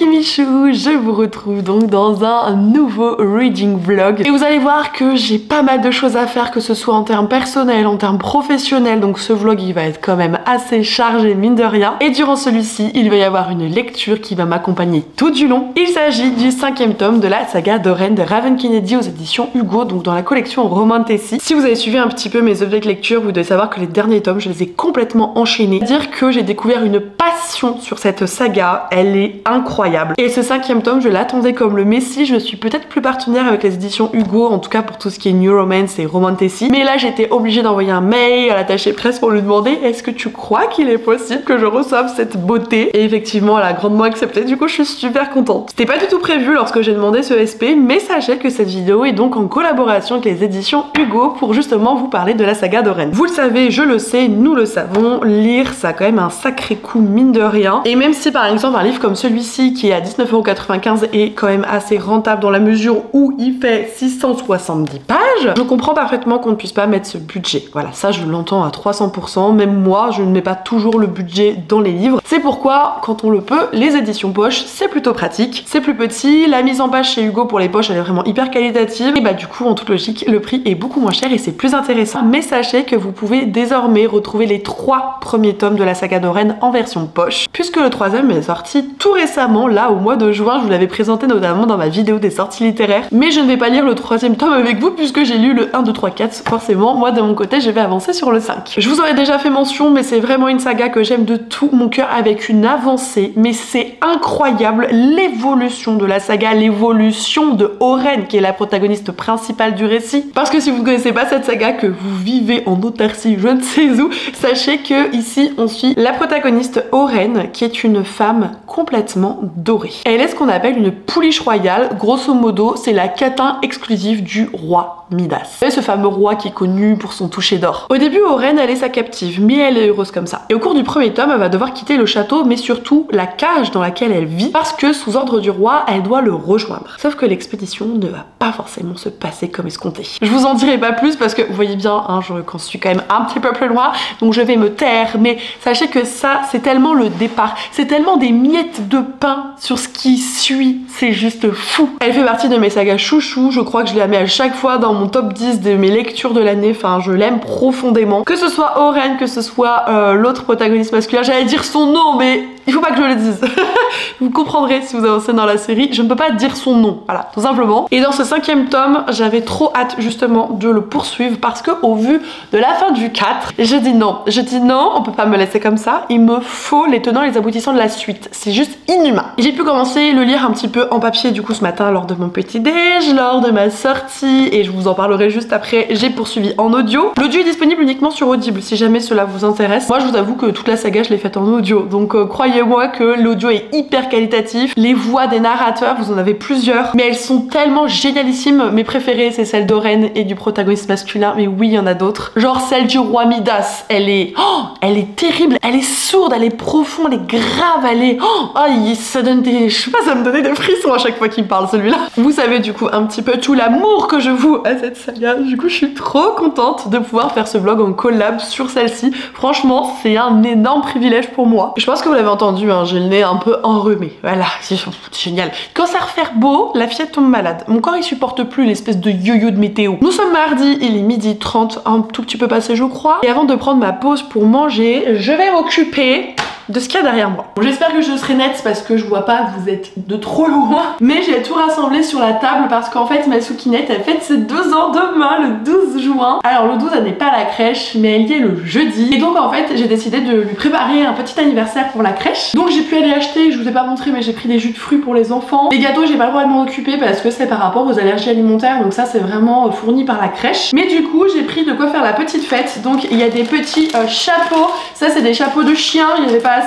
Kimichou, je vous retrouve donc dans un nouveau reading vlog et vous allez voir que j'ai pas mal de choses à faire que ce soit en termes personnels, en termes professionnels donc ce vlog il va être quand même assez chargé mine de rien et durant celui-ci il va y avoir une lecture qui va m'accompagner tout du long. Il s'agit du cinquième tome de la saga Doreen de Raven Kennedy aux éditions Hugo donc dans la collection Romantasy. Si vous avez suivi un petit peu mes objets de lecture vous devez savoir que les derniers tomes je les ai complètement enchaînés. Dire que j'ai découvert une passion sur cette saga, elle est incroyable. Et ce cinquième tome, je l'attendais comme le messie. Je suis peut-être plus partenaire avec les éditions Hugo, en tout cas pour tout ce qui est New Romance et Romantasy. Mais là, j'étais obligée d'envoyer un mail à l'attaché presse pour lui demander est-ce que tu crois qu'il est possible que je reçoive cette beauté? Et effectivement, elle a grandement accepté. Du coup, je suis super contente. C'était pas du tout prévu lorsque j'ai demandé ce SP, mais sachez que cette vidéo est donc en collaboration avec les éditions Hugo pour justement vous parler de la saga de Rennes. Vous le savez, je le sais, nous le savons, lire ça a quand même un sacré coup mine de rien. Et même si par exemple un livre comme celui-ci qui est à 19,95€ est quand même assez rentable dans la mesure où il fait 670 pages, je comprends parfaitement qu'on ne puisse pas mettre ce budget. Voilà, ça je l'entends à 300%, même moi je ne mets pas toujours le budget dans les livres. C'est pourquoi, quand on le peut, les éditions poche, c'est plutôt pratique. C'est plus petit, la mise en page chez Hugo pour les poches elle est vraiment hyper qualitative, et bah du coup en toute logique le prix est beaucoup moins cher et c'est plus intéressant. Mais sachez que vous pouvez désormais retrouver les trois premiers tomes de la saga d'Oren en version poche, puisque le troisième est sorti tout récemment, là au mois de juin, je vous l'avais présenté notamment dans ma vidéo des sorties littéraires, mais je ne vais pas lire le troisième tome avec vous puisque j'ai lu le 1, 2, 3, 4, forcément, moi de mon côté je vais avancer sur le 5. Je vous aurais déjà fait mention, mais c'est vraiment une saga que j'aime de tout mon cœur avec une avancée, mais c'est incroyable l'évolution de la saga, l'évolution de Oren qui est la protagoniste principale du récit. Parce que si vous ne connaissez pas cette saga, que vous vivez en autarcie, je ne sais où, sachez que ici on suit la protagoniste Oren qui est une femme complètement dorée. Elle est ce qu'on appelle une pouliche royale, grosso modo c'est la catin exclusive du roi Midas. C'est ce fameux roi qui est connu pour son toucher d'or. Au début, Oren, elle est sa captive, mais elle est heureuse comme ça. Et au cours du premier tome, elle va devoir quitter le château, mais surtout la cage dans laquelle elle vit, parce que sous ordre du roi, elle doit le rejoindre. Sauf que l'expédition ne va pas forcément se passer comme escompté. Je vous en dirai pas plus parce que vous voyez bien, hein, je suis quand même un petit peu plus loin, donc je vais me taire, mais sachez que ça, c'est tellement le départ, c'est tellement des miettes de pain sur ce qui suit, c'est juste fou. Elle fait partie de mes sagas chouchou, je crois que je la mets à chaque fois dans mon top 10 de mes lectures de l'année, enfin je l'aime profondément. Que ce soit Oren, que ce soit euh, l'autre protagoniste masculin, j'allais dire son nom mais il faut pas que je le dise. vous comprendrez si vous avancez dans la série, je ne peux pas dire son nom, voilà, tout simplement. Et dans ce cinquième tome, j'avais trop hâte justement de le poursuivre parce que au vu de la fin du 4, je dis non, je dis non, on peut pas me laisser comme ça, il me faut les tenants et les aboutissants de la suite, c'est juste inhumain. J'ai pu commencer le lire un petit peu en papier du coup ce matin lors de mon petit déj, lors de ma sortie et je vous en parlerai juste après, j'ai poursuivi en audio. L'audio est disponible uniquement sur Audible si jamais cela vous intéresse. Moi je vous avoue que toute la saga je l'ai faite en audio, donc euh, croyez-moi que l'audio est hyper qualitatif. Les voix des narrateurs, vous en avez plusieurs, mais elles sont tellement génialissimes. Mes préférées c'est celle d'Oren et du protagoniste masculin, mais oui il y en a d'autres. Genre celle du roi Midas, elle est... Oh, elle est terrible, elle est sourde, elle est profonde, elle est grave, elle est... Oh, oh ça donne Je sais pas, ça me donnait des frissons à chaque fois qu'il me parle celui-là. Vous savez du coup un petit peu tout l'amour que je vous à cette saga. Du coup je suis trop contente de pouvoir faire ce vlog en collab sur celle-ci. Franchement c'est un énorme privilège pour moi. Je pense que vous l'avez entendu, hein, j'ai le nez un peu enrhumé. Voilà, c'est génial. Quand ça refaire beau, la fillette tombe malade. Mon corps il supporte plus l'espèce de yo-yo de météo. Nous sommes mardi, il est midi 30, un tout petit peu passé je crois. Et avant de prendre ma pause pour manger, je vais m'occuper de ce qu'il y a derrière moi. J'espère que je serai nette parce que je vois pas, vous êtes de trop loin. Mais j'ai tout rassemblé sur la table parce qu'en fait ma soukinette elle fête ses deux ans demain, le 12 juin. Alors le 12 elle n'est pas à la crèche mais elle y est le jeudi. Et donc en fait j'ai décidé de lui préparer un petit anniversaire pour la crèche. Donc j'ai pu aller acheter, je vous ai pas montré mais j'ai pris des jus de fruits pour les enfants. Les gâteaux j'ai pas le droit de m'en occuper parce que c'est par rapport aux allergies alimentaires donc ça c'est vraiment fourni par la crèche. Mais du coup j'ai pris de quoi faire la petite fête. Donc il y a des petits euh, chapeaux. Ça c'est des chapeaux de chien, il n'y avait pas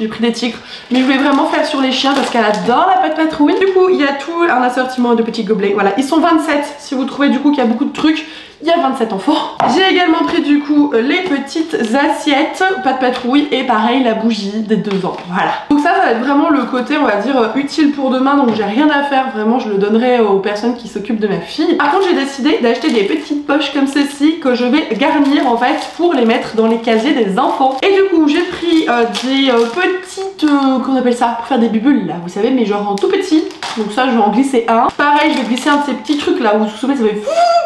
j'ai pris des tigres. Mais je voulais vraiment faire sur les chiens parce qu'elle adore la pâte patrouille. Du coup il y a tout un assortiment de petits gobelets. Voilà ils sont 27 si vous trouvez du coup qu'il y a beaucoup de trucs il y a 27 enfants. J'ai également pris du coup les petites assiettes, pas de patrouille et pareil la bougie des deux ans. Voilà. Donc ça, ça va être vraiment le côté, on va dire, utile pour demain. Donc j'ai rien à faire, vraiment, je le donnerai aux personnes qui s'occupent de ma fille. Par contre, j'ai décidé d'acheter des petites poches comme ceci que je vais garnir en fait pour les mettre dans les casiers des enfants. Et du coup, j'ai pris euh, des euh, petites, euh, qu'on appelle ça, pour faire des bulles là, vous savez, mais genre en tout petit. Donc ça, je vais en glisser un. Pareil, je vais glisser un de ces petits trucs là où vous vous souvenez, ça fait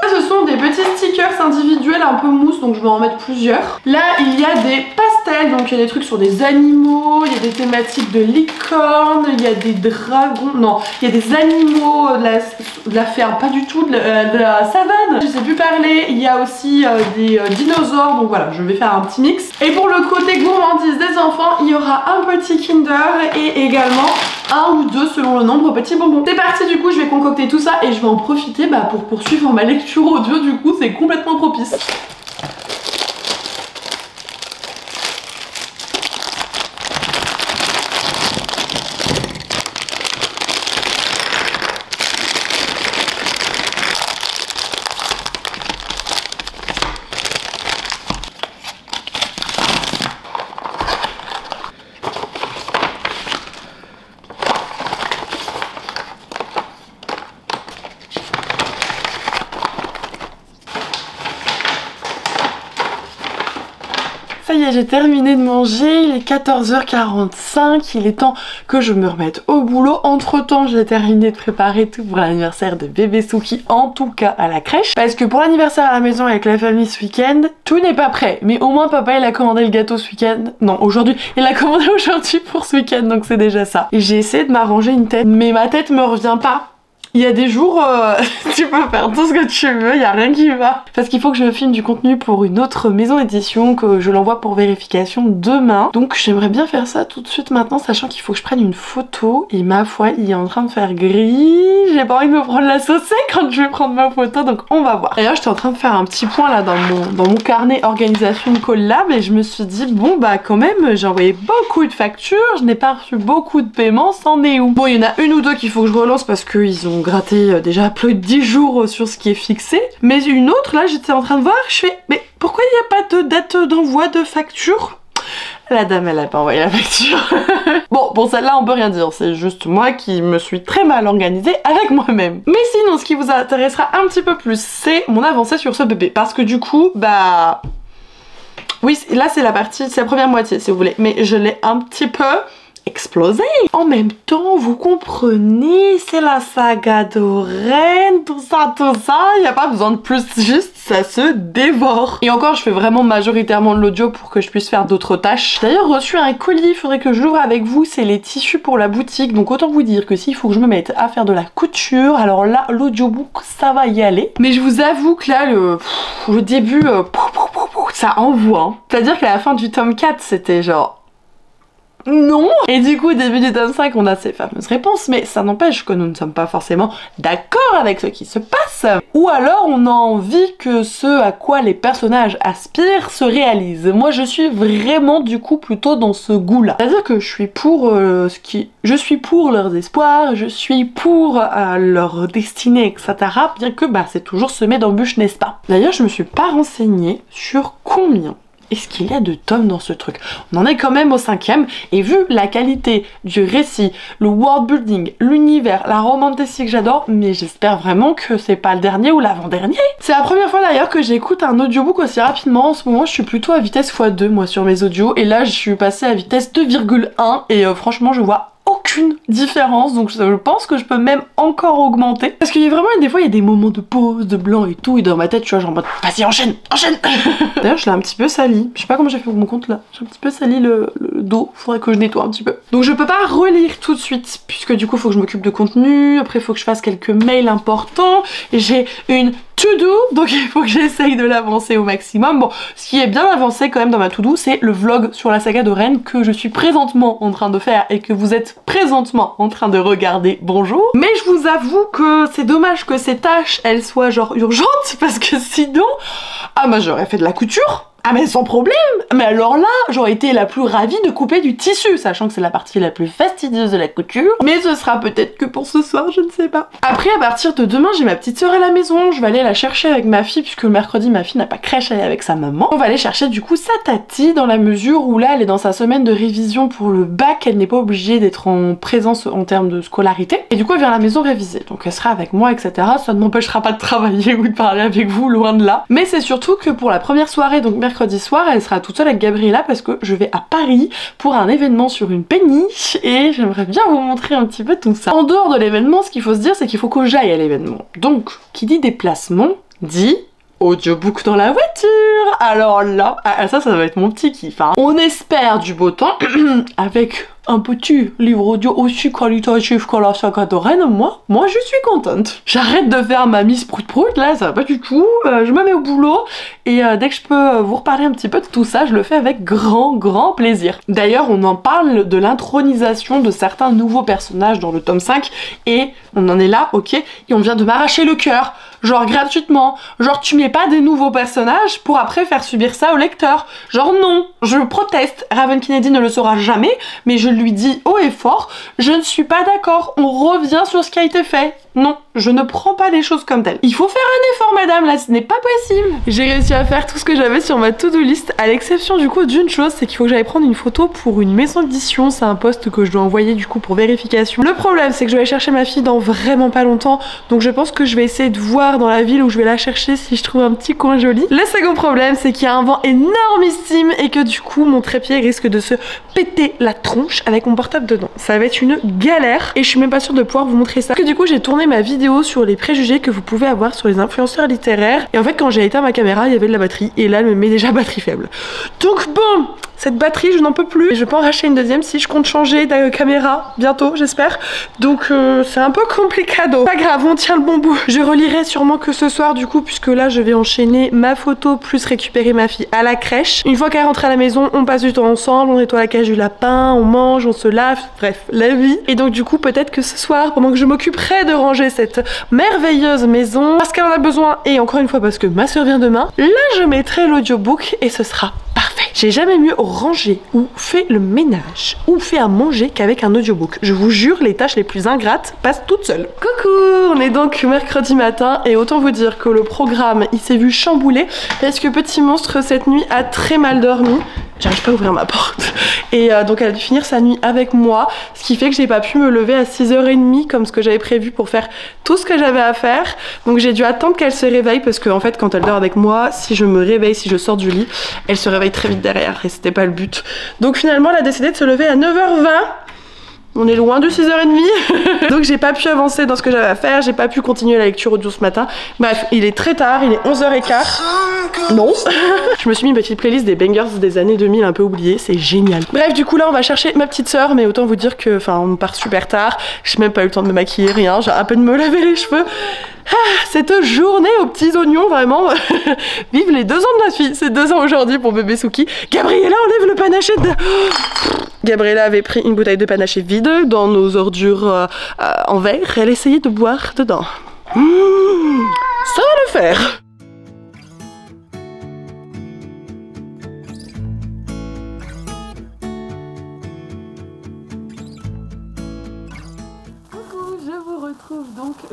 Ce sont des petits stickers individuels un peu mousse, donc je vais en mettre plusieurs. Là, il y a des pastels, donc il y a des trucs sur des animaux, il y a des thématiques de licorne, il y a des dragons, non, il y a des animaux de la, ferme, pas du tout, de la, savane. Je sais plus parler. Il y a aussi euh, des euh, dinosaures, donc voilà, je vais faire un petit mix. Et pour le côté gourmandise des enfants, il y aura un petit Kinder et également un ou deux selon le nombre petits bonbons. C'est parti du coup, je vais concocter tout ça et je vais en profiter bah, pour poursuivre ma lecture audio du coup, c'est complètement propice. Ça y est, j'ai terminé de manger, il est 14h45, il est temps que je me remette au boulot. Entre temps, j'ai terminé de préparer tout pour l'anniversaire de bébé Suki, en tout cas à la crèche. Parce que pour l'anniversaire à la maison avec la famille ce week-end, tout n'est pas prêt. Mais au moins papa il a commandé le gâteau ce week-end. Non, aujourd'hui, il a commandé aujourd'hui pour ce week-end, donc c'est déjà ça. Et j'ai essayé de m'arranger une tête, mais ma tête me revient pas il y a des jours, euh, tu peux faire tout ce que tu veux, il y a rien qui va. Parce qu'il faut que je filme du contenu pour une autre maison d'édition, que je l'envoie pour vérification demain. Donc j'aimerais bien faire ça tout de suite maintenant, sachant qu'il faut que je prenne une photo. Et ma foi, il est en train de faire gris. J'ai pas envie de me prendre la saucée quand je vais prendre ma photo, donc on va voir. D'ailleurs, j'étais en train de faire un petit point là dans mon, carnet organisation collab et je me suis dit, bon bah quand même, j'ai envoyé beaucoup de factures, je n'ai pas reçu beaucoup de paiements, c'en est où? Bon, il y en a une ou deux qu'il faut que je relance parce qu'ils ont gratter euh, déjà plus de 10 jours euh, sur ce qui est fixé. Mais une autre, là, j'étais en train de voir, je fais, mais pourquoi il n'y a pas de date d'envoi de facture? La dame, elle a pas envoyé la facture. bon, pour celle-là, on peut rien dire. C'est juste moi qui me suis très mal organisée avec moi-même. Mais sinon, ce qui vous intéressera un petit peu plus, c'est mon avancée sur ce bébé. Parce que du coup, bah... Oui, là, c'est la partie, c'est la première moitié, si vous voulez. Mais je l'ai un petit peu exploser. En même temps, vous comprenez, c'est la saga de tout ça, tout ça, il n'y a pas besoin de plus, juste ça se dévore. Et encore, je fais vraiment majoritairement de l'audio pour que je puisse faire d'autres tâches. D'ailleurs, reçu un colis, il faudrait que j'ouvre avec vous, c'est les tissus pour la boutique, donc autant vous dire que s'il faut que je me mette à faire de la couture, alors là, l'audiobook, ça va y aller. Mais je vous avoue que là, le, le début, euh, ça envoie. Hein. C'est-à-dire qu'à la fin du tome 4, c'était genre non Et du coup, au début du tome 5, on a ces fameuses réponses, mais ça n'empêche que nous ne sommes pas forcément d'accord avec ce qui se passe. Ou alors, on a envie que ce à quoi les personnages aspirent se réalise. Moi, je suis vraiment, du coup, plutôt dans ce goût-là. C'est-à-dire que je suis pour euh, ce qui... Je suis pour leurs espoirs, je suis pour euh, leur destinée, etc. Bien que, bah, c'est toujours semé d'embûches, n'est-ce pas? D'ailleurs, je me suis pas renseignée sur combien est-ce qu'il y a de tomes dans ce truc? On en est quand même au cinquième, et vu la qualité du récit, le world building, l'univers, la romantique que j'adore, mais j'espère vraiment que c'est pas le dernier ou l'avant-dernier. C'est la première fois d'ailleurs que j'écoute un audiobook aussi rapidement. En ce moment, je suis plutôt à vitesse x2 moi sur mes audios, et là je suis passée à vitesse 2,1, et euh, franchement je vois aucune différence. Donc je pense que je peux même encore augmenter. Parce qu'il y a vraiment des fois il y a des moments de pause de blanc et tout et dans ma tête tu vois genre en mode vas-y enchaîne enchaîne. D'ailleurs je l'ai un petit peu sali. Je sais pas comment j'ai fait pour mon compte là. J'ai un petit peu sali le, dos. Faudrait que je nettoie un petit peu. Donc je peux pas relire tout de suite puisque du coup faut que je m'occupe de contenu. Après faut que je fasse quelques mails importants. J'ai une donc il faut que j'essaye de l'avancer au maximum. Bon, ce qui est bien avancé quand même dans ma to-do, c'est le vlog sur la saga de Rennes que je suis présentement en train de faire et que vous êtes présentement en train de regarder. Bonjour. Mais je vous avoue que c'est dommage que ces tâches, elles soient genre urgentes parce que sinon, ah bah j'aurais fait de la couture Ah mais sans problème Mais alors là, j'aurais été la plus ravie de couper du tissu, sachant que c'est la partie la plus fastidieuse de la couture. Mais ce sera peut-être que pour ce soir, je ne sais pas. Après, à partir de demain, j'ai ma petite soeur à la maison. Je vais aller la chercher avec ma fille, puisque le mercredi, ma fille n'a pas crèche aller avec sa maman. On va aller chercher du coup sa tati, dans la mesure où là, elle est dans sa semaine de révision pour le bac. Elle n'est pas obligée d'être en présence en termes de scolarité. Et du coup, elle vient à la maison réviser. Donc elle sera avec moi, etc. Ça ne m'empêchera pas de travailler ou de parler avec vous, loin de là. Mais c'est surtout que pour la première soirée, donc mercredi soir, elle sera toute seule avec Gabriella parce que je vais à Paris pour un événement sur une péniche et j'aimerais bien vous montrer un petit peu tout ça. En dehors de l'événement, ce qu'il faut se dire, c'est qu'il faut que j'aille à l'événement. Donc, qui dit déplacement, dit audiobook dans la voiture Alors là, ah, ça, ça va être mon petit kiff. Hein. On espère du beau temps avec un petit livre audio aussi qualitatif que la saga de Rennes, moi, moi je suis contente. J'arrête de faire ma Miss Prout Prout, là, ça va pas du tout. Euh, je me mets au boulot et euh, dès que je peux vous reparler un petit peu de tout ça, je le fais avec grand, grand plaisir. D'ailleurs, on en parle de l'intronisation de certains nouveaux personnages dans le tome 5 et on en est là, ok, et on vient de m'arracher le cœur genre gratuitement. Genre tu mets pas des nouveaux personnages pour après faire subir ça au lecteur. Genre non, je proteste. Raven Kennedy ne le saura jamais, mais je lui dis haut et fort, je ne suis pas d'accord. On revient sur ce qui a été fait. Non, je ne prends pas les choses comme telles. Il faut faire un effort, madame, là, ce n'est pas possible. J'ai réussi à faire tout ce que j'avais sur ma to-do list, à l'exception du coup d'une chose, c'est qu'il faut que j'aille prendre une photo pour une maison d'édition. C'est un poste que je dois envoyer du coup pour vérification. Le problème, c'est que je vais aller chercher ma fille dans vraiment pas longtemps, donc je pense que je vais essayer de voir dans la ville où je vais la chercher si je trouve un petit coin joli. Le second problème, c'est qu'il y a un vent énormissime et que du coup, mon trépied risque de se péter la tronche avec mon portable dedans. Ça va être une galère et je suis même pas sûre de pouvoir vous montrer ça. Parce que du coup, j'ai tourné ma vidéo sur les préjugés que vous pouvez avoir sur les influenceurs littéraires. Et en fait, quand j'ai éteint ma caméra, il y avait de la batterie. Et là, elle me met déjà batterie faible. Donc bon, cette batterie, je n'en peux plus. Et je peux en racheter une deuxième si je compte changer de caméra bientôt, j'espère. Donc euh, c'est un peu complicado. Pas grave, on tient le bon bout. Je relirai sûrement que ce soir du coup, puisque là je vais enchaîner ma photo plus récupérer ma fille à la crèche. Une fois qu'elle rentre à la maison, on passe du temps ensemble, on nettoie la cage du lapin, on mange, on se lave, bref, la vie. Et donc du coup, peut-être que ce soir, pendant que je m'occuperai de ranger cette merveilleuse maison, parce qu'elle en a besoin, et encore une fois parce que ma soeur vient demain, là je mettrai l'audiobook et ce sera parfait. J'ai jamais mieux rangé ou fait le ménage ou fait à manger qu'avec un audiobook. Je vous jure, les tâches les plus ingrates passent toutes seules. Coucou On est donc mercredi matin et autant vous dire que le programme il s'est vu chambouler parce que Petit Monstre cette nuit a très mal dormi. J'arrive pas à ouvrir ma porte. Et euh, donc elle a dû finir sa nuit avec moi, ce qui fait que j'ai pas pu me lever à 6h30 comme ce que j'avais prévu pour faire tout ce que j'avais à faire. Donc j'ai dû attendre qu'elle se réveille parce qu'en en fait quand elle dort avec moi, si je me réveille, si je sors du lit, elle se réveille très vite derrière et c'était pas le but. Donc finalement elle a décidé de se lever à 9h20 on est loin de 6h30. Donc j'ai pas pu avancer dans ce que j'avais à faire, j'ai pas pu continuer la lecture audio ce matin. Bref, il est très tard, il est 11h15. Non. je me suis mis une petite playlist des bangers des années 2000 un peu oubliées, c'est génial. Bref, du coup là on va chercher ma petite sœur, mais autant vous dire que, enfin on part super tard. J'ai même pas eu le temps de me maquiller, rien, j'ai à peine me laver les cheveux. Ah, cette journée aux petits oignons, vraiment. Vive les deux ans de ma fille. C'est deux ans aujourd'hui pour bébé Suki. Gabriella, enlève le panaché de... Gabriella avait pris une bouteille de panaché vide dans nos ordures euh, euh, en verre. Elle essayait de boire dedans. Mmh, ça va le faire.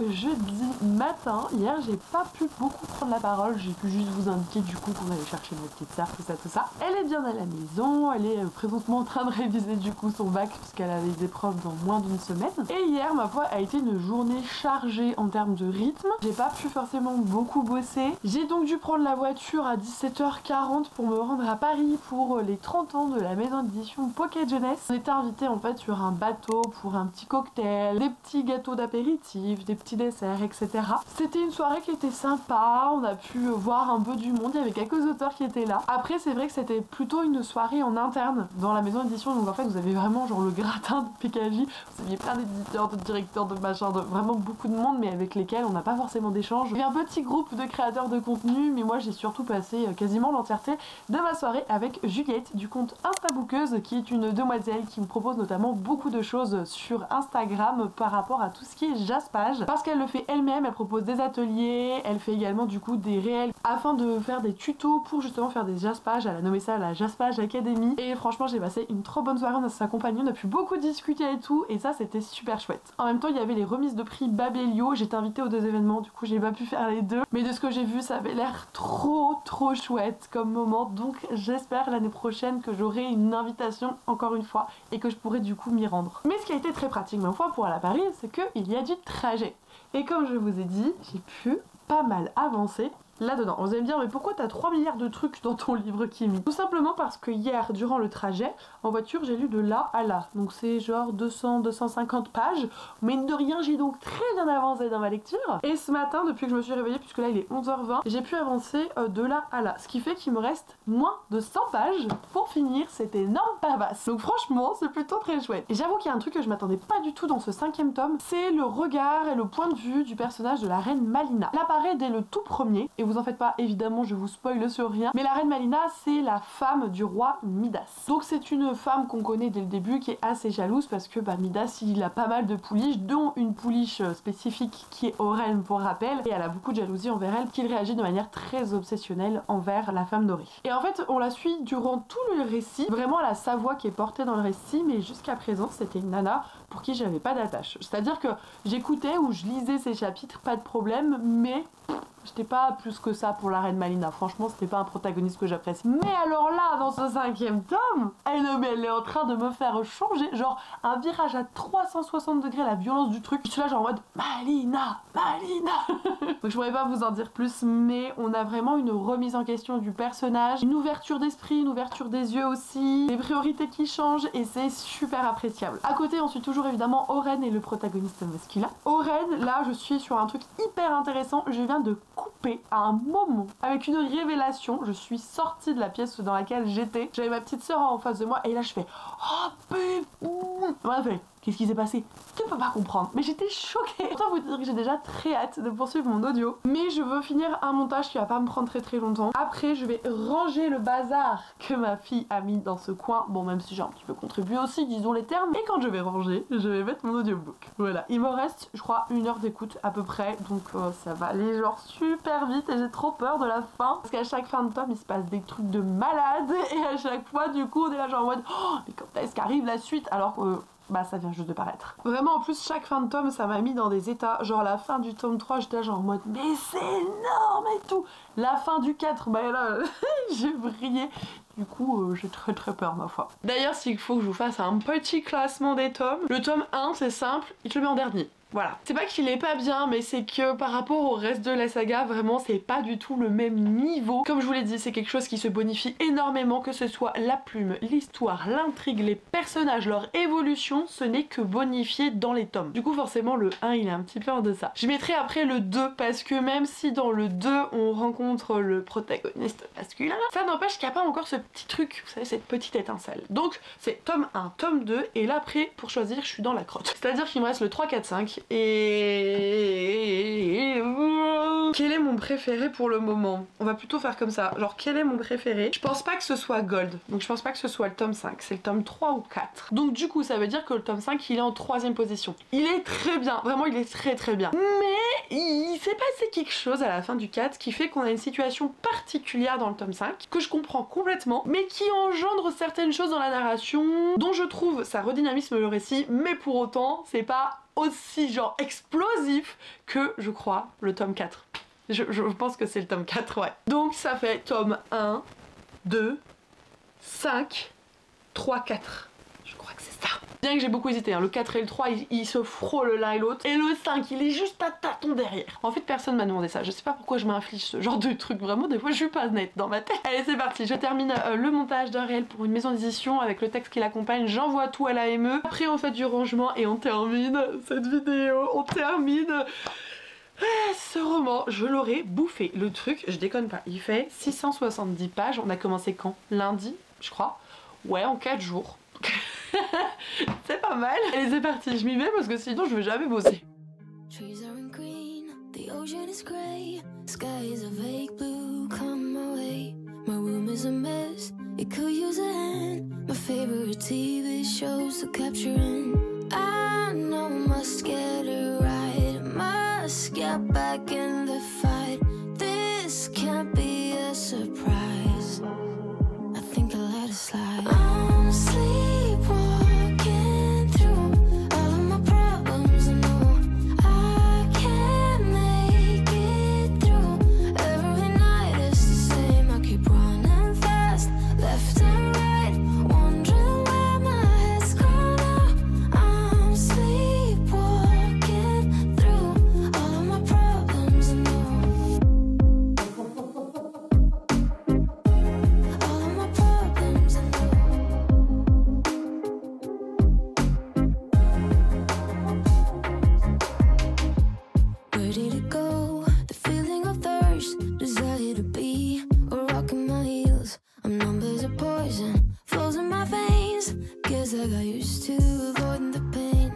Jeudi matin. Hier, j'ai pas pu beaucoup prendre la parole. J'ai pu juste vous indiquer du coup qu'on allait chercher ma petite tout ça, tout ça. Elle est bien à la maison. Elle est euh, présentement en train de réviser du coup son bac puisqu'elle a les épreuves dans moins d'une semaine. Et hier, ma foi, a été une journée chargée en termes de rythme. J'ai pas pu forcément beaucoup bosser. J'ai donc dû prendre la voiture à 17h40 pour me rendre à Paris pour euh, les 30 ans de la maison d'édition Pocket Jeunesse. On était invité en fait sur un bateau pour un petit cocktail, des petits gâteaux d'apéritif des petits desserts, etc. C'était une soirée qui était sympa, on a pu voir un peu du monde, il y avait quelques auteurs qui étaient là. Après c'est vrai que c'était plutôt une soirée en interne dans la maison d'édition, donc en fait vous avez vraiment genre le gratin de PKJ, vous aviez plein d'éditeurs, de directeurs, de machin, de vraiment beaucoup de monde mais avec lesquels on n'a pas forcément d'échange. Il y a un petit groupe de créateurs de contenu mais moi j'ai surtout passé euh, quasiment l'entièreté de ma soirée avec Juliette du compte Instabookeuse qui est une demoiselle qui me propose notamment beaucoup de choses sur Instagram par rapport à tout ce qui est jaspage parce qu'elle le fait elle-même, elle propose des ateliers, elle fait également du coup des réels afin de faire des tutos pour justement faire des jaspages. Elle a nommé ça la Jaspage Academy. Et franchement, j'ai passé une trop bonne soirée, on a sa compagnie, on a pu beaucoup discuter et tout, et ça c'était super chouette. En même temps, il y avait les remises de prix Babelio, j'étais invitée aux deux événements, du coup j'ai pas pu faire les deux, mais de ce que j'ai vu, ça avait l'air trop trop chouette comme moment, donc j'espère l'année prochaine que j'aurai une invitation encore une fois et que je pourrai du coup m'y rendre. Mais ce qui a été très pratique ma foi pour aller à Paris, c'est qu'il y a du trajet. Et comme je vous ai dit, j'ai pu pas mal avancer là-dedans. Vous allez me dire, mais pourquoi t'as 3 milliards de trucs dans ton livre Kimi? Tout simplement parce que hier, durant le trajet, en voiture, j'ai lu de là à là. Donc c'est genre 200-250 pages. Mais de rien, j'ai donc très bien avancé dans ma lecture. Et ce matin, depuis que je me suis réveillée, puisque là il est 11h20, j'ai pu avancer euh, de là à là. Ce qui fait qu'il me reste moins de 100 pages pour finir cette énorme pavasse. Donc franchement, c'est plutôt très chouette. Et j'avoue qu'il y a un truc que je m'attendais pas du tout dans ce cinquième tome, c'est le regard et le point de vue du personnage de la reine Malina. L'apparaît dès le tout premier, vous en faites pas, évidemment, je vous spoil sur rien. Mais la reine Malina, c'est la femme du roi Midas. Donc c'est une femme qu'on connaît dès le début qui est assez jalouse parce que bah, Midas, il a pas mal de pouliches, dont une pouliche euh, spécifique qui est Oren pour rappel. Et elle a beaucoup de jalousie envers elle, qu'il réagit de manière très obsessionnelle envers la femme dorée. Et en fait, on la suit durant tout le récit. Vraiment, elle a sa voix qui est portée dans le récit, mais jusqu'à présent, c'était une nana pour qui j'avais pas d'attache. C'est-à-dire que j'écoutais ou je lisais ces chapitres, pas de problème, mais J'étais pas plus que ça pour la reine Malina. Franchement, c'était pas un protagoniste que j'apprécie. Mais alors là, dans ce cinquième tome, elle, elle est en train de me faire changer. Genre, un virage à 360 degrés, la violence du truc. Je suis là, genre en mode Malina, Malina. Donc, je pourrais pas vous en dire plus, mais on a vraiment une remise en question du personnage, une ouverture d'esprit, une ouverture des yeux aussi, des priorités qui changent et c'est super appréciable. À côté, on suit toujours évidemment Oren et le protagoniste masculin. Oren, là, je suis sur un truc hyper intéressant. Je viens de coupé à un moment avec une révélation. Je suis sortie de la pièce dans laquelle j'étais. J'avais ma petite soeur en face de moi et là je fais Oh putain Bref, Qu'est-ce qui s'est passé? Tu peux pas comprendre. Mais j'étais choquée. Autant vous dire que j'ai déjà très hâte de poursuivre mon audio. Mais je veux finir un montage qui va pas me prendre très très longtemps. Après, je vais ranger le bazar que ma fille a mis dans ce coin. Bon, même si j'ai un petit peu contribué aussi, disons les termes. Et quand je vais ranger, je vais mettre mon audiobook. Voilà. Il me reste, je crois, une heure d'écoute à peu près. Donc euh, ça va aller genre super vite et j'ai trop peur de la fin. Parce qu'à chaque fin de tome, il se passe des trucs de malade. Et à chaque fois, du coup, on est là genre en mode Oh, mais quand est-ce qu'arrive la suite? Alors que bah ça vient juste de paraître. Vraiment en plus chaque fin de tome ça m'a mis dans des états, genre la fin du tome 3 j'étais genre en mode mais c'est énorme et tout. La fin du 4 bah là j'ai brillé. Du coup, euh, j'ai très très peur ma foi. D'ailleurs, s'il faut que je vous fasse un petit classement des tomes, le tome 1 c'est simple, il te le met en dernier. Voilà. C'est pas qu'il est pas bien, mais c'est que par rapport au reste de la saga, vraiment, c'est pas du tout le même niveau. Comme je vous l'ai dit, c'est quelque chose qui se bonifie énormément, que ce soit la plume, l'histoire, l'intrigue, les personnages, leur évolution, ce n'est que bonifié dans les tomes. Du coup, forcément, le 1, il est un petit peu en deçà. Je mettrai après le 2, parce que même si dans le 2, on rencontre le protagoniste masculin, ça n'empêche qu'il n'y a pas encore ce petit truc, vous savez, cette petite étincelle. Donc, c'est tome 1, tome 2, et là, après, pour choisir, je suis dans la crotte. C'est-à-dire qu'il me reste le 3, 4, 5, et... Quel est mon préféré pour le moment On va plutôt faire comme ça. Genre, quel est mon préféré Je pense pas que ce soit Gold. Donc, je pense pas que ce soit le tome 5. C'est le tome 3 ou 4. Donc, du coup, ça veut dire que le tome 5, il est en troisième position. Il est très bien. Vraiment, il est très très bien. Mais il s'est passé quelque chose à la fin du 4 qui fait qu'on a une situation particulière dans le tome 5 que je comprends complètement, mais qui engendre certaines choses dans la narration dont je trouve ça redynamisme le récit, mais pour autant, c'est pas aussi genre explosif que je crois le tome 4. Je, pense que c'est le tome 4, ouais. Donc ça fait tome 1, 2, 5, 3, 4. Je crois que c'est ça. Bien que j'ai beaucoup hésité, hein. le 4 et le 3 ils, se frôlent l'un et l'autre. Et le 5 il est juste à tâton derrière. En fait personne m'a demandé ça. Je sais pas pourquoi je m'inflige ce genre de truc. Vraiment des fois je suis pas nette dans ma tête. Allez c'est parti. Je termine euh, le montage d'un réel pour une maison d'édition avec le texte qui l'accompagne. J'envoie tout à la ME. Après on fait du rangement et on termine cette vidéo. On termine ah, ce roman, je l'aurais bouffé. Le truc, je déconne pas, il fait 670 pages. On a commencé quand? Lundi, je crois. Ouais, en 4 jours. c'est pas mal. Allez, c'est parti, je m'y mets parce que sinon je vais jamais bosser. Trees are green, the ocean is grey, sky is a vague blue, come my way. My room is a mess, it could use a hand. My favorite TV shows to capture in. I know must get it right, must get back in A poison, flows in my veins. Guess I got used to avoiding the pain.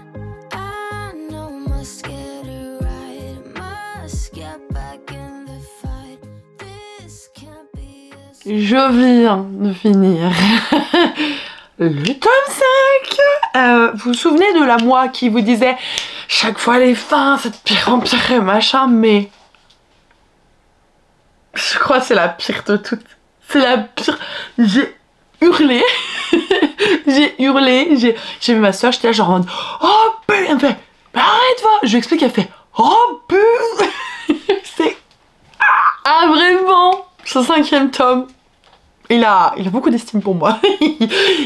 I know must get it right, must get back in the fight. This can't be a Je viens de finir le tome 5 Euh, Vous vous souvenez de la moi qui vous disait chaque fois les fins, c'est de pire en pire et machin, mais... Je crois que c'est la pire de toutes. C'est la pire. J'ai hurlé. j'ai hurlé. J'ai vu ma soeur, j'étais là genre en mode Oh putain Elle me fait arrête, va Je lui explique, elle fait Oh putain C'est. Ah, vraiment Ce cinquième tome. Il a, il a beaucoup d'estime pour moi.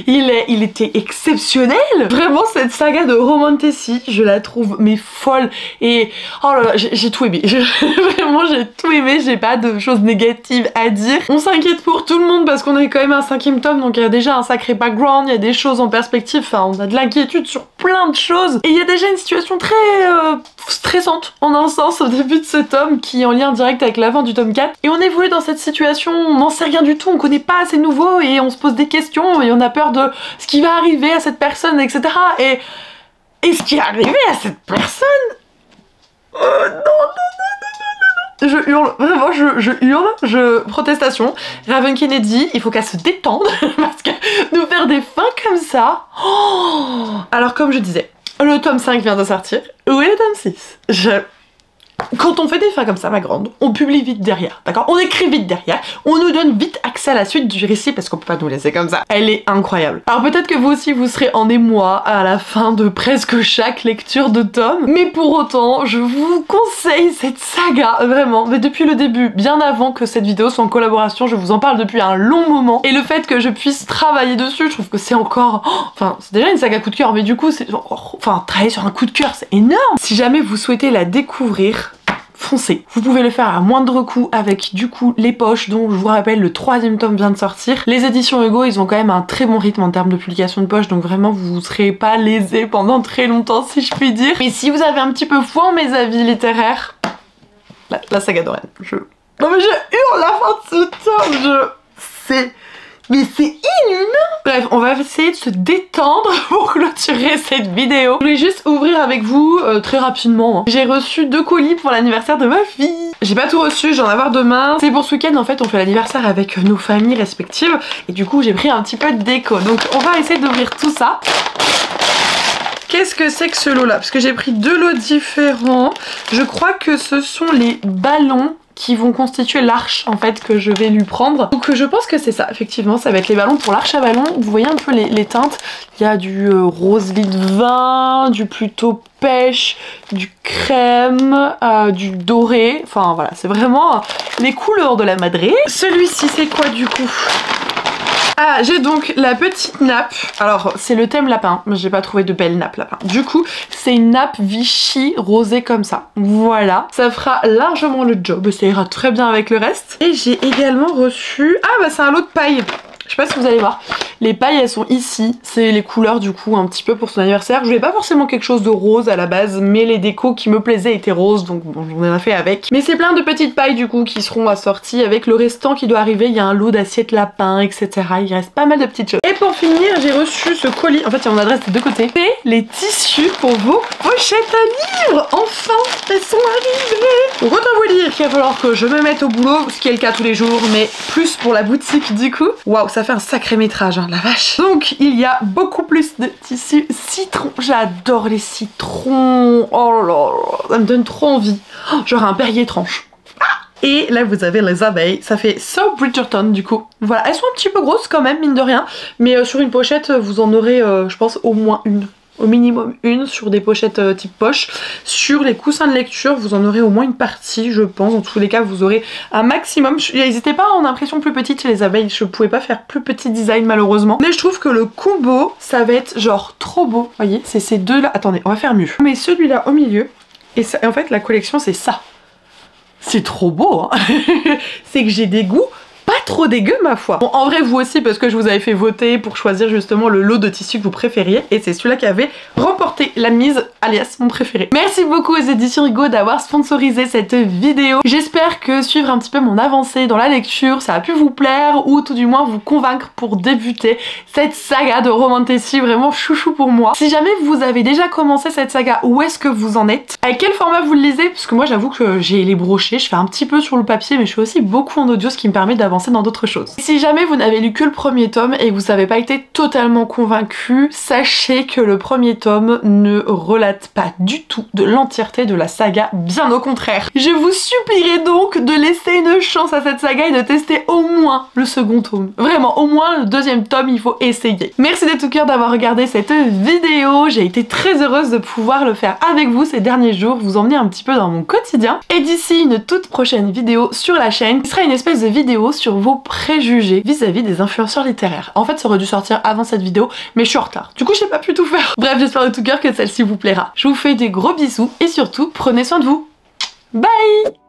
il, est, il était exceptionnel. Vraiment, cette saga de Romantessi, je la trouve mais folle. Et oh là là, j'ai tout aimé. Vraiment, j'ai tout aimé. J'ai pas de choses négatives à dire. On s'inquiète pour tout le monde parce qu'on est quand même un cinquième tome, donc il y a déjà un sacré background, il y a des choses en perspective. Enfin, on a de l'inquiétude sur plein de choses. Et il y a déjà une situation très euh, stressante, en un sens, au début de ce tome, qui est en lien direct avec l'avant du tome 4. Et on évolue dans cette situation, on n'en sait rien du tout, on connaît pas assez nouveau et on se pose des questions et on a peur de ce qui va arriver à cette personne, etc. Et, et ce qui est arrivé à cette personne? Oh non, non, non, non, non. Je hurle, vraiment, je, je hurle, je. Protestation. Raven Kennedy, il faut qu'elle se détende parce que nous faire des fins comme ça. Oh Alors, comme je disais, le tome 5 vient de sortir. Où est le tome 6 Je. Quand on fait des fins comme ça, ma grande, on publie vite derrière, d'accord? On écrit vite derrière, on nous donne vite accès à la suite du récit parce qu'on peut pas nous laisser comme ça. Elle est incroyable. Alors peut-être que vous aussi vous serez en émoi à la fin de presque chaque lecture de tome, mais pour autant, je vous conseille cette saga, vraiment, mais depuis le début, bien avant que cette vidéo soit en collaboration, je vous en parle depuis un long moment, et le fait que je puisse travailler dessus, je trouve que c'est encore... oh, Enfin, c'est déjà une saga coup de cœur, mais du coup, c'est... oh, Enfin, travailler sur un coup de cœur, c'est énorme Si jamais vous souhaitez la découvrir, foncez. Vous pouvez le faire à moindre coût avec du coup les poches dont je vous rappelle le troisième tome vient de sortir. Les éditions Hugo ils ont quand même un très bon rythme en termes de publication de poche donc vraiment vous serez pas lésés pendant très longtemps si je puis dire. Mais si vous avez un petit peu foi en mes avis littéraires, la, saga Doren, je... Non mais je hurle la fin de ce tome, je... C'est... Mais c'est inhumain Bref, on va essayer de se détendre pour clôturer cette vidéo. Je voulais juste ouvrir avec vous euh, très rapidement. hein. J'ai reçu deux colis pour l'anniversaire de ma fille. J'ai pas tout reçu, j'en avoir demain. C'est pour ce week-end en fait, on fait l'anniversaire avec nos familles respectives. Et du coup, j'ai pris un petit peu de déco. Donc on va essayer d'ouvrir tout ça. Qu'est-ce que c'est que ce lot là Parce que j'ai pris deux lots différents. Je crois que ce sont les ballons qui vont constituer l'arche en fait que je vais lui prendre. Donc je pense que c'est ça, effectivement, ça va être les ballons pour l'arche à ballons. Vous voyez un peu les, teintes. Il y a du euh, rose lit de vin, du plutôt pêche, du crème, euh, du doré. Enfin voilà, c'est vraiment les couleurs de la madré. Celui-ci c'est quoi du coup? Ah, j'ai donc la petite nappe. Alors, c'est le thème lapin, mais j'ai pas trouvé de belle nappe lapin. Du coup, c'est une nappe Vichy rosée comme ça. Voilà. Ça fera largement le job, ça ira très bien avec le reste. Et j'ai également reçu... Ah, bah c'est un lot de paille. Je sais pas si vous allez voir. Les pailles, elles sont ici. C'est les couleurs, du coup, un petit peu pour son anniversaire. Je voulais pas forcément quelque chose de rose à la base, mais les décos qui me plaisaient étaient roses, donc bon, j'en ai fait avec. Mais c'est plein de petites pailles, du coup, qui seront assorties avec le restant qui doit arriver. Il y a un lot d'assiettes lapin, etc. Il reste pas mal de petites choses. Et pour finir, j'ai reçu ce colis. En fait, il y a mon adresse des deux côtés. C'est les tissus pour vos pochettes à livres. Enfin, elles sont arrivées. Donc autant vous dire qu'il va falloir que je me mette au boulot, ce qui est le cas tous les jours, mais plus pour la boutique du coup. Waouh, ça fait un sacré métrage, hein, la vache. Donc il y a beaucoup plus de tissus citron. J'adore les citrons. Oh là là, ça me donne trop envie. Oh, Genre un Perrier tranche. Et là, vous avez les abeilles. Ça fait So Bridgerton, du coup. Voilà, elles sont un petit peu grosses quand même, mine de rien. Mais euh, sur une pochette, vous en aurez, euh, je pense, au moins une. Au minimum une sur des pochettes euh, type poche. Sur les coussins de lecture, vous en aurez au moins une partie, je pense. En tous les cas, vous aurez un maximum. N'hésitez pas en impression plus petite chez les abeilles. Je pouvais pas faire plus petit design, malheureusement. Mais je trouve que le combo, ça va être genre trop beau. Voyez, c'est ces deux-là. Attendez, on va faire mieux. Mais celui-là au milieu. Et, et en fait, la collection, c'est ça. C'est trop beau, hein C'est que j'ai des goûts pas trop dégueux, ma foi. Bon, en vrai, vous aussi, parce que je vous avais fait voter pour choisir justement le lot de tissus que vous préfériez, et c'est celui-là qui avait remporté la mise, alias mon préféré. Merci beaucoup aux éditions Hugo d'avoir sponsorisé cette vidéo. J'espère que suivre un petit peu mon avancée dans la lecture, ça a pu vous plaire, ou tout du moins vous convaincre pour débuter cette saga de Romantasy, vraiment chouchou pour moi. Si jamais vous avez déjà commencé cette saga, où est-ce que vous en êtes? À quel format vous le lisez? Parce que moi j'avoue que j'ai les brochés, je fais un petit peu sur le papier, mais je fais aussi beaucoup en audio, ce qui me permet dans d'autres choses. Si jamais vous n'avez lu que le premier tome et vous n'avez pas été totalement convaincu, sachez que le premier tome ne relate pas du tout de l'entièreté de la saga, bien au contraire. Je vous supplierai donc de laisser une chance à cette saga et de tester au moins le second tome. Vraiment, au moins le deuxième tome, il faut essayer. Merci de tout cœur d'avoir regardé cette vidéo. J'ai été très heureuse de pouvoir le faire avec vous ces derniers jours, vous emmener un petit peu dans mon quotidien. Et d'ici une toute prochaine vidéo sur la chaîne, ce sera une espèce de vidéo sur vos préjugés vis-à-vis des influenceurs littéraires. En fait, ça aurait dû sortir avant cette vidéo, mais je suis en retard. Du coup, j'ai pas pu tout faire. Bref, j'espère de tout cœur que celle-ci vous plaira. Je vous fais des gros bisous et surtout, prenez soin de vous. Bye